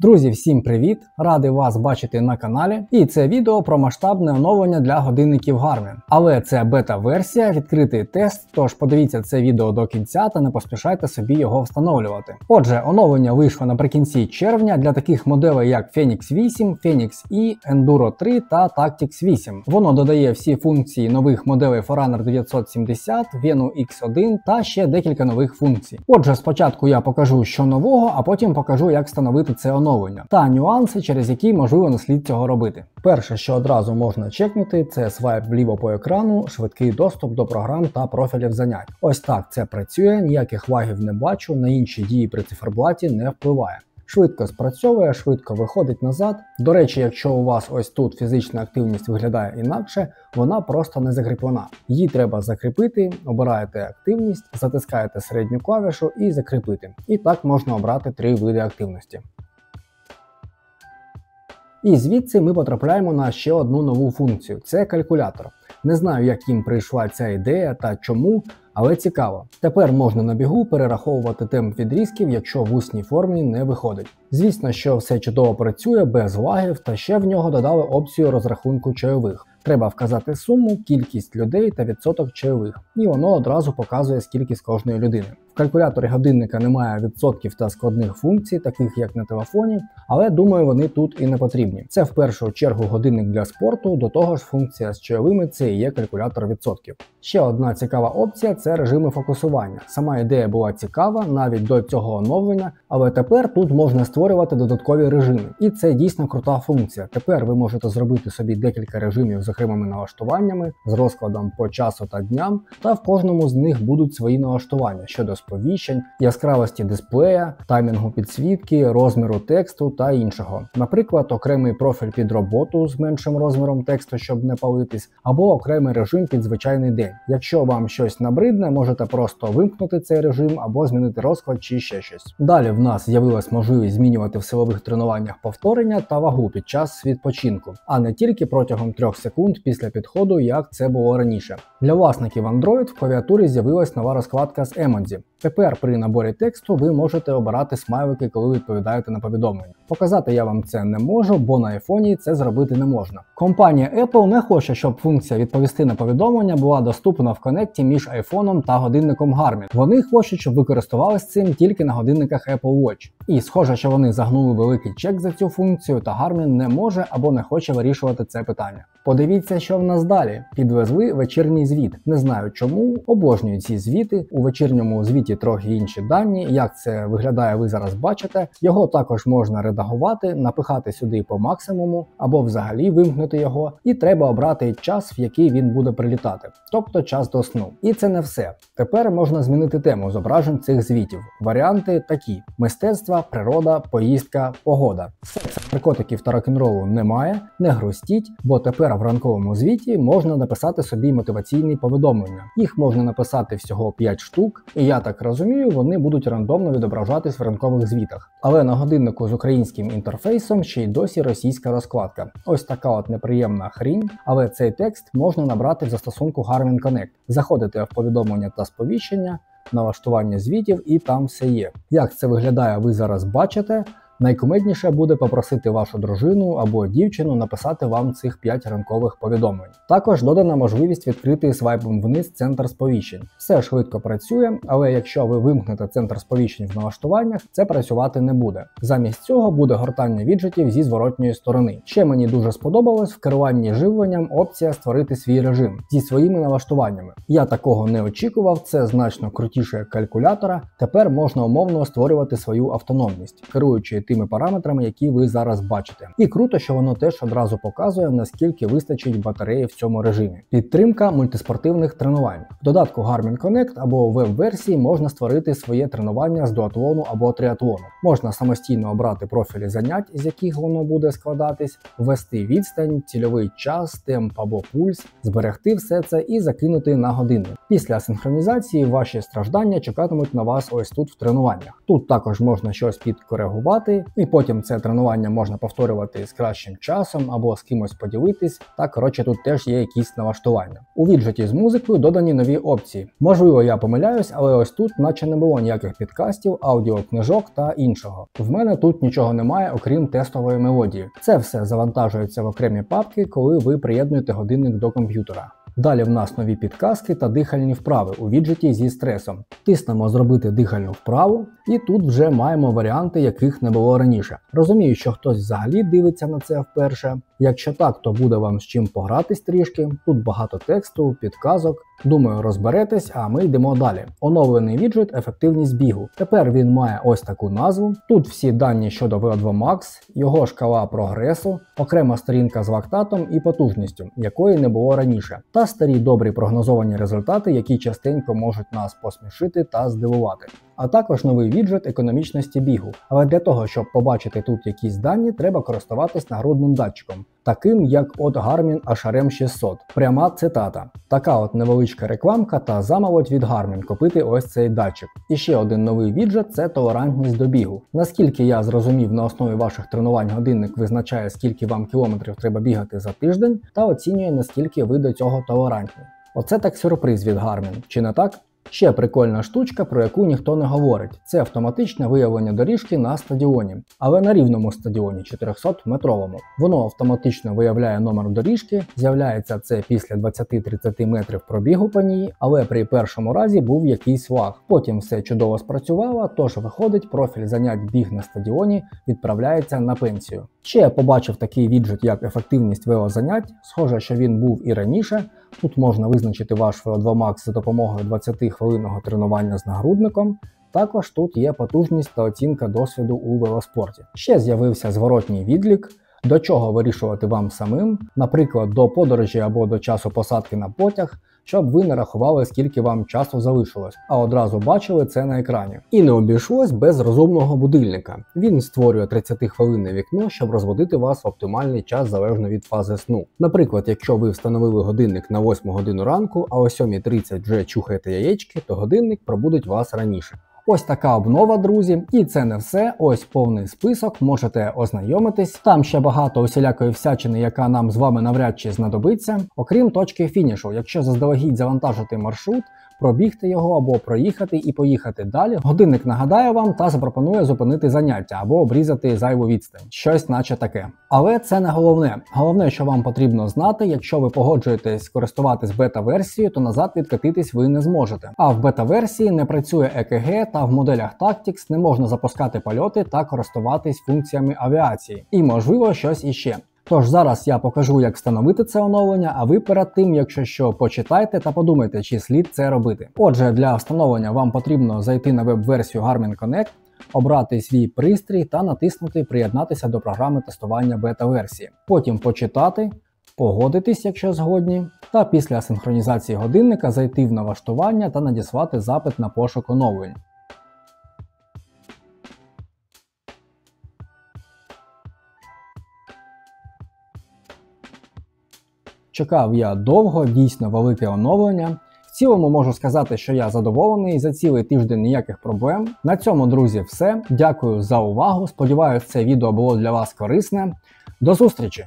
Друзі, всім привіт! Радий вас бачити на каналі. І це відео про масштабне оновлення для годинників Garmin. Але це бета-версія, відкритий тест, тож подивіться це відео до кінця та не поспішайте собі його встановлювати. Отже, оновлення вийшло наприкінці червня для таких моделей, як Phoenix 8, Phoenix E, Enduro 3 та Tactics 8. Воно додає всі функції нових моделей Forerunner 970, Venu X1 та ще декілька нових функцій. Отже, спочатку я покажу, що нового, а потім покажу, як встановити це оновлення оновлення та нюанси, через які можливо не слід цього робити. Перше, що одразу можна чекнути, це свайп вліво по екрану, швидкий доступ до програм та профілів занять. Ось так це працює, ніяких лагів не бачу, на інші дії при циферблаті не впливає. Швидко спрацьовує, швидко виходить назад. До речі, якщо у вас ось тут фізична активність виглядає інакше, вона просто не закріплена. Її треба закріпити, обираєте активність, затискаєте середню клавішу і закріпити. І так можна обрати три види активності. І звідси ми потрапляємо на ще одну нову функцію це калькулятор. Не знаю, як їм прийшла ця ідея та чому, але цікаво. Тепер можна на бігу перераховувати темп відрізків, якщо в усній формі не виходить. Звісно, що все чудово працює без лагів, та ще в нього додали опцію розрахунку чайових. Треба вказати суму, кількість людей та відсоток чайових, і воно одразу показує скільки з кожної людини. В калькуляторі годинника немає відсотків та складних функцій, таких як на телефоні, але думаю, вони тут і не потрібні. Це в першу чергу годинник для спорту, до того ж функція з чайовими це і є калькулятор відсотків. Ще одна цікава опція це режими фокусування. Сама ідея була цікава навіть до цього оновлення, але тепер тут можна створювати додаткові режими. І це дійсно крута функція. Тепер ви можете зробити собі декілька режимів з окремими налаштуваннями, з розкладом по часу та дням, та в кожному з них будуть свої налаштування щодо сповіщень, яскравості дисплея, таймінгу підсвітки, розміру тексту та іншого. Наприклад, окремий профіль під роботу з меншим розміром тексту, щоб не палитись, або окремий режим під звичайний день. Якщо вам щось набридне, можете просто вимкнути цей режим або змінити розклад чи ще щось. Далі в нас з'явилась можливість змінювати в силових тренуваннях повторення та вагу під час відпочинку, а не тільки протягом 3 секунд після підходу, як це було раніше. Для власників Android в клавіатурі з'явилась нова розкладка з Emoji. Тепер при наборі тексту ви можете обирати смайлики, коли відповідаєте на повідомлення. Показати я вам це не можу, бо на айфоні це зробити не можна. Компанія Apple не хоче, щоб функція відповісти на повідомлення була доступна в коннекті між айфоном та годинником Garmin. Вони хочуть, щоб ви користувалися цим тільки на годинниках Apple Watch. І схоже, що вони загнули великий чек за цю функцію, та Garmin не може або не хоче вирішувати це питання. Подивіться, що в нас далі. Підвезли вечірній звіт. Не знаю чому. Обожнюю ці звіти. У вечірньому звіті трохи інші дані. Як це виглядає, ви зараз бачите. Його також можна редагувати, напихати сюди по максимуму, або взагалі вимкнути його. І треба обрати час, в який він буде прилітати, тобто час до сну. І це не все. Тепер можна змінити тему зображень цих звітів. Варіанти такі: мистецтва, природа, поїздка, погода. Секса наркотиків та рок-н-ролу немає, не грустіть, бо тепер в ранковому звіті можна написати собі мотиваційні повідомлення. Їх можна написати всього 5 штук, і я так розумію, вони будуть рандомно відображатись в ранкових звітах. Але на годиннику з українським інтерфейсом ще й досі російська розкладка. Ось така от неприємна хрінь, але цей текст можна набрати в застосунку Garmin Connect. Заходите в повідомлення та сповіщення, налаштування звітів, і там все є. Як це виглядає, ви зараз бачите. Найкумедніше буде попросити вашу дружину або дівчину написати вам цих 5 ранкових повідомлень. Також додана можливість відкрити свайпом вниз центр сповіщень. Все швидко працює, але якщо ви вимкнете центр сповіщень в налаштуваннях, це працювати не буде. Замість цього буде гортання віджитів зі зворотньої сторони. Ще мені дуже сподобалось в керуванні живленням опція створити свій режим зі своїми налаштуваннями. Я такого не очікував, це значно крутіше калькулятора. Тепер можна умовно створювати свою автономність, керуючи тими параметрами, які ви зараз бачите. І круто, що воно теж одразу показує, наскільки вистачить батареї в цьому режимі. Підтримка мультиспортивних тренувань. В додатку Garmin Connect або веб-версії можна створити своє тренування з дуатлону або триатлону. Можна самостійно обрати профілі занять, з яких воно буде складатись, ввести відстань, цільовий час, темп або пульс, зберегти все це і закинути на годинник. Після синхронізації ваші страждання чекатимуть на вас ось тут в тренуваннях. Тут також можна щось підкоригувати і потім це тренування можна повторювати з кращим часом або з кимось поділитись. Та коротше, тут теж є якісь налаштування. У віджеті з музикою додані нові опції. Можливо, я помиляюсь, але ось тут, наче не було ніяких підкастів, аудіокнижок та іншого. В мене тут нічого немає, окрім тестової мелодії. Це все завантажується в окремі папки, коли ви приєднуєте годинник до комп'ютера. Далі в нас нові підказки та дихальні вправи у віджиті зі стресом. Тиснемо зробити дихальну вправу, і тут вже маємо варіанти, яких не було раніше. Розумію, що хтось взагалі дивиться на це вперше. Якщо так, то буде вам з чим погратись трішки. Тут багато тексту, підказок. Думаю, розберетесь, а ми йдемо далі. Оновлений віджит ефективність бігу. Тепер він має ось таку назву. Тут всі дані щодо VO2 Max, його шкала прогресу, окрема сторінка з лактатом і потужністю, якої не було раніше, та старі добрі прогнозовані результати, які частенько можуть нас посмішити та здивувати. А також новий віджит економічності бігу. Але для того, щоб побачити тут якісь дані, треба користуватись нагрудним датчиком, таким як от Garmin HRM 600. Пряма цитата. Така от невеличка рекламка та замовить від Garmin купити ось цей датчик. І ще один новий віджит це толерантність до бігу. Наскільки я зрозумів, на основі ваших тренувань годинник визначає, скільки вам кілометрів треба бігати за тиждень, та оцінює наскільки ви до цього толерантні. Оце так сюрприз від Garmin, чи не так? Ще прикольна штучка, про яку ніхто не говорить, це автоматичне виявлення доріжки на стадіоні, але на рівному стадіоні 400-метровому. Воно автоматично виявляє номер доріжки, з'являється це після 20-30 метрів пробігу по ній, але при першому разі був якийсь лаг. Потім все чудово спрацювало, тож виходить, профіль занять біг на стадіоні відправляється на пенсію. Ще я побачив такий віджит, як ефективність велозанять. Схоже, що він був і раніше. Тут можна визначити ваш VO2 Max за допомогою 20-хвилинного тренування з нагрудником. Також тут є потужність та оцінка досвіду у велоспорті. Ще з'явився зворотній відлік, до чого вирішувати вам самим, наприклад, до подорожі або до часу посадки на потяг, щоб ви не рахували, скільки вам часу залишилось, а одразу бачили це на екрані. І не обійшлось без розумного будильника. Він створює 30-хвилинне вікно, щоб розводити вас в оптимальний час залежно від фази сну. Наприклад, якщо ви встановили годинник на 8 годину ранку, а о 7.30 вже чухаєте яєчки, то годинник пробудить вас раніше. Ось така обнова, друзі. І це не все. Ось повний список. Можете ознайомитись. Там ще багато усілякої всячини, яка нам з вами навряд чи знадобиться. Окрім точки фінішу, якщо заздалегідь завантажити маршрут, пробігти його або проїхати і поїхати далі. Годинник нагадає вам та запропонує зупинити заняття або обрізати зайву відстань. Щось, наче таке. Але це не головне. Головне, що вам потрібно знати, якщо ви погоджуєтесь користуватись бета-версією, то назад відкатитись ви не зможете. А в бета-версії не працює ЕКГ, та в моделях Tactics не можна запускати польоти та користуватись функціями авіації. І можливо щось іще. Тож зараз я покажу, як встановити це оновлення, а ви перед тим, якщо що, почитайте та подумайте, чи слід це робити. Отже, для встановлення вам потрібно зайти на веб-версію Garmin Connect, обрати свій пристрій та натиснути Приєднатися до програми тестування бета-версії. Потім почитати, погодитись, якщо згодні, та після синхронізації годинника зайти в налаштування та надіслати запит на пошук оновлень. Чекав я довго, дійсно велике оновлення. В цілому можу сказати, що я задоволений за цілий тиждень ніяких проблем. На цьому, друзі, все. Дякую за увагу. Сподіваюсь, це відео було для вас корисне. До зустрічі!